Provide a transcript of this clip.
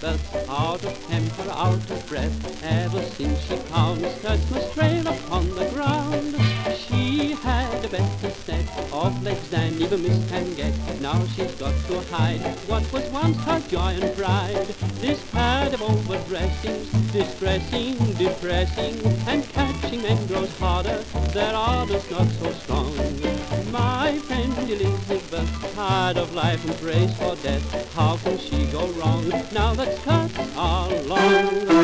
temper out of breath. Ever since she found Miss Christmas trail upon the ground, she had a better set of legs than even Mistinguett. Now she's got to hide what was once her joy and pride. This pad of overdressing's distressing, depressing, and catching men grows harder. Their ardour's not so strong. Of life and praise for death, how can she go wrong now that skirts are long?